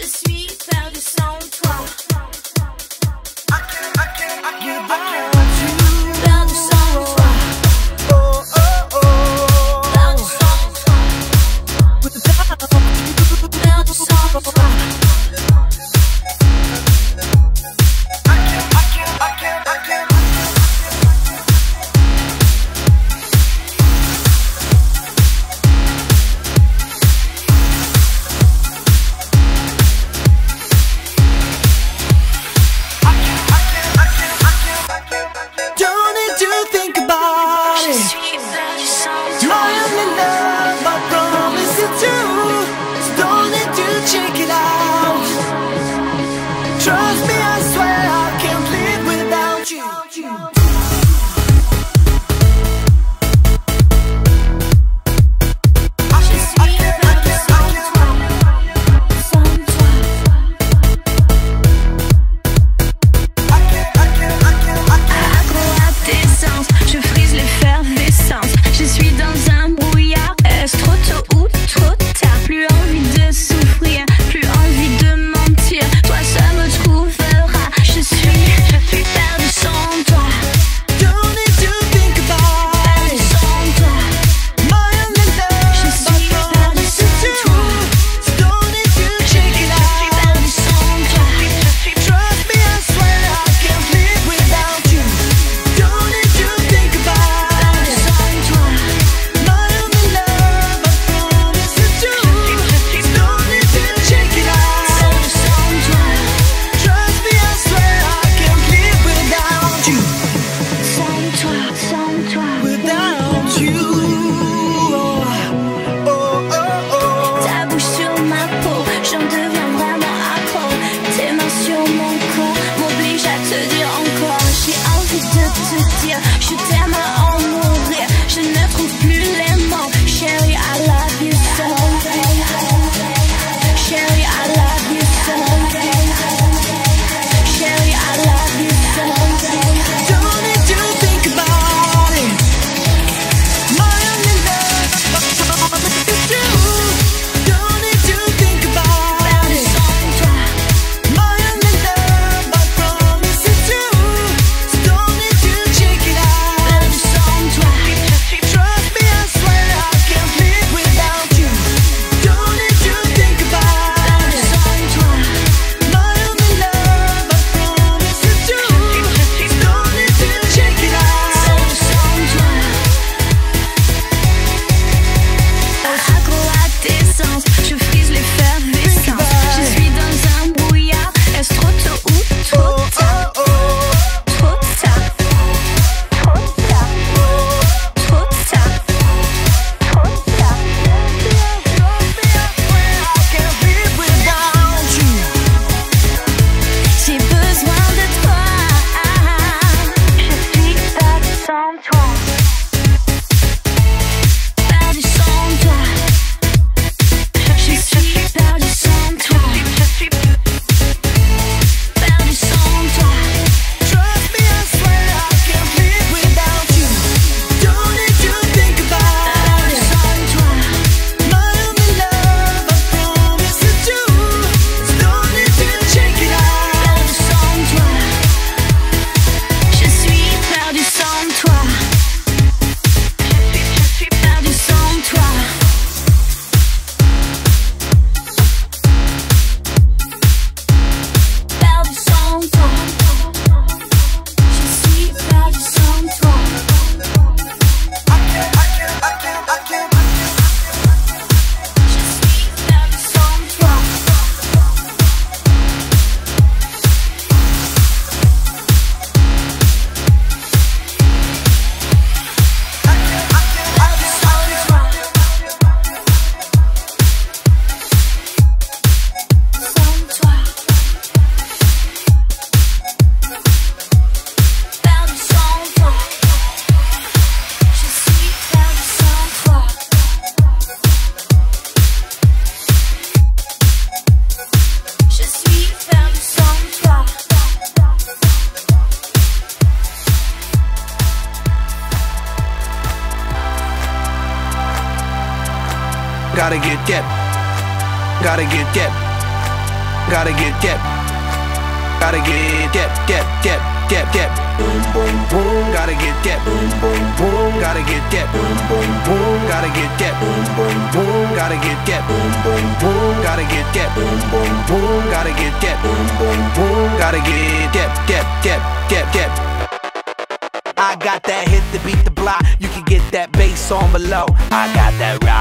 Je suis par I can't, I can't, I can't, I can't, Gotta get that, Gotta get that, Gotta get that, Gotta get that, get that, get that. Boom boom boom. Gotta get that. Boom boom boom. Gotta get that. Boom boom boom. Gotta get that. Boom boom boom. Gotta get that. Boom boom boom. Gotta get that. Boom boom boom. Gotta get that, Boom boom boom. Gotta get get get get get get. I got that hit to beat the block. You can get that bass on below. I got that rock.